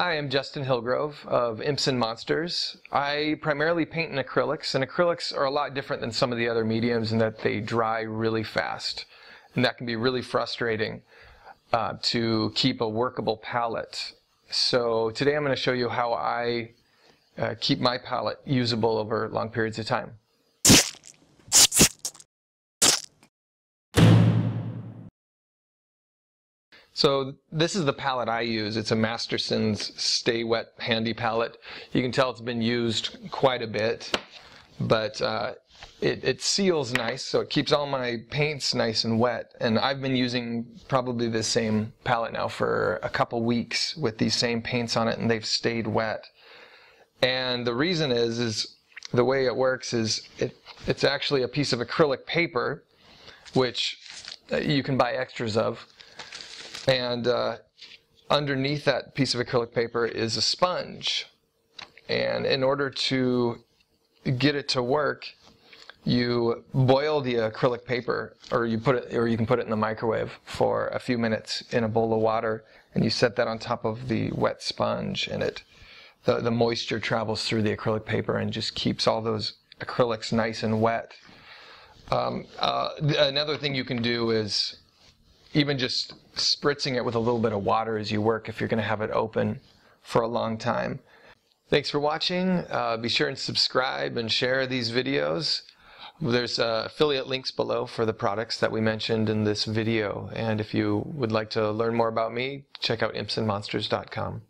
Hi, I'm Justin Hillgrove of Imps and Monsters. I primarily paint in acrylics, and acrylics are a lot different than some of the other mediums in that they dry really fast. And that can be really frustrating uh, to keep a workable palette. So today I'm going to show you how I uh, keep my palette usable over long periods of time. So this is the palette I use. It's a Masterson's Stay Wet Handy palette. You can tell it's been used quite a bit, but uh, it, it, seals nice, so it keeps all my paints nice and wet. And I've been using probably the same palette now for a couple weeks with these same paints on it, and they've stayed wet. And the reason is, is the way it works is it, it's actually a piece of acrylic paper, which uh, you can buy extras of and uh, underneath that piece of acrylic paper is a sponge. And in order to get it to work, you boil the acrylic paper, or you put it, or you can put it in the microwave for a few minutes in a bowl of water, and you set that on top of the wet sponge, and it, the, the moisture travels through the acrylic paper and just keeps all those acrylics nice and wet. Um, uh, another thing you can do is even just spritzing it with a little bit of water as you work if you're going to have it open for a long time. Thanks for watching. Uh, be sure and subscribe and share these videos. There's uh, affiliate links below for the products that we mentioned in this video. And if you would like to learn more about me, check out impsandmonsters.com.